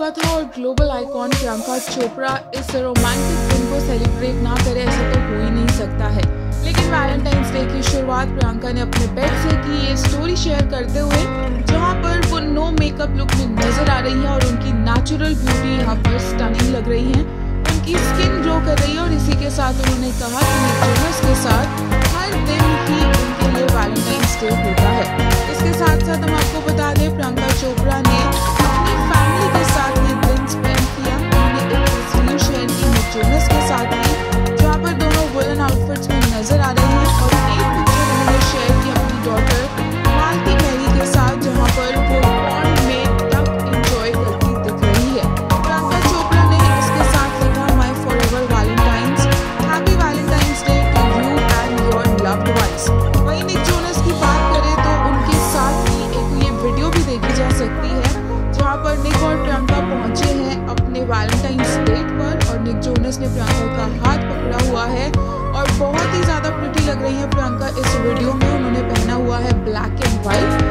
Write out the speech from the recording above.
पत्रों और global icon Priyanka Chopra इस रोमांटिक दिन को सेलिब्रेट ना करे, ऐसा तो हो ही नहीं सकता है। लेकिन वैलेंटाइंस डे की शुरुआत प्रियंका ने अपने बेड से की। ये स्टोरी शेयर करते हुए, जहाँ पर वो नो मेकअप लुक में नज़र आ रही है और उनकी नेचुरल ब्यूटी यहाँ पर स्टनिंग लग रही है। उनकी स्किन ग्लो कर रही है और इसी के साथ उन्होंने कहा कि जहाँ पर निक और प्रियंका पहुँचे हैं अपने वैलेंटाइंस डेट पर और निक जोनस ने प्रियंका का हाथ पकड़ा हुआ है और बहुत ही ज़्यादा प्रिटी लग रही है प्रियंका इस वीडियो में। उन्होंने पहना हुआ है ब्लैक एंड व्हाइट